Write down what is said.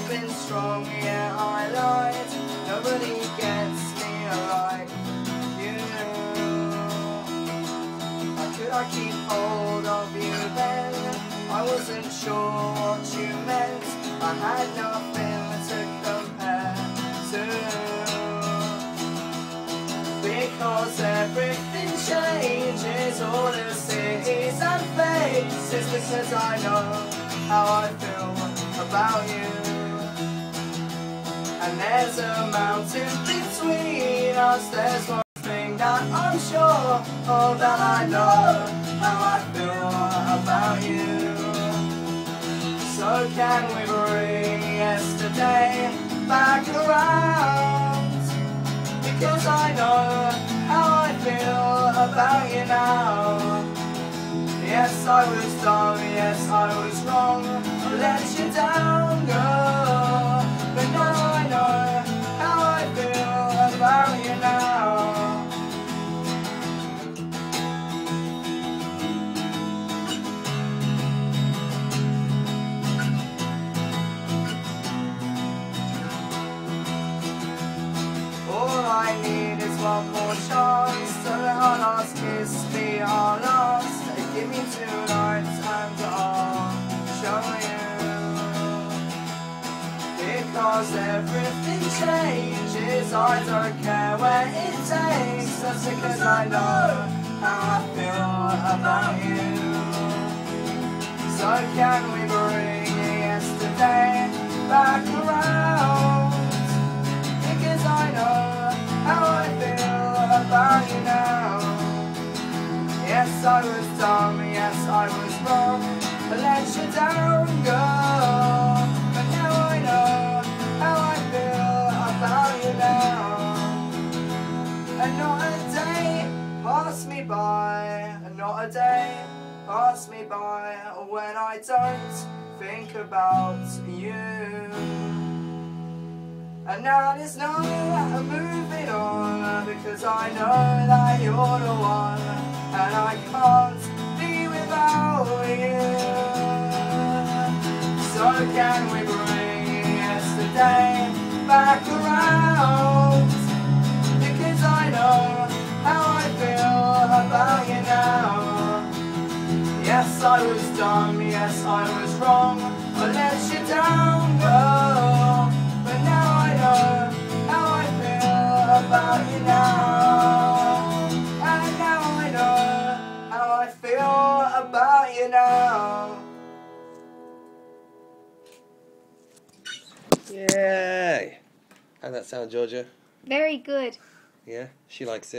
I've been strong, yeah, I lied. Nobody gets me like you. How could I keep hold of you then? I wasn't sure what you meant. I had nothing to compare to. Because everything changes, all the cities and faces. Because I know how I feel about you. And there's a mountain between us. There's one thing that I'm sure of, that I know how I feel about you. So can we bring yesterday back around? Because I know how I feel about you now. Yes, I was dumb, yes, I was wrong. I let you down, girl. One more chance to let our last kiss be our last. Give me two nights and I'll show you. Because everything changes, I don't care where it takes us because I know how I feel about you. So can we bring about you now. Yes, I was dumb, yes, I was wrong. I let you down, girl. But now I know how I feel about you now. And not a day pass me by, and not a day pass me by when I don't think about you. And now there's no moving on because I know that you're the one and I can't be without you. So can we bring yesterday back around? Because I know how I feel about you now. Yes, I was dumb, yes, I was wrong. I let you down, girl. But now you now. Yay! How'd that sound, Georgia? Very good. Yeah, she likes it.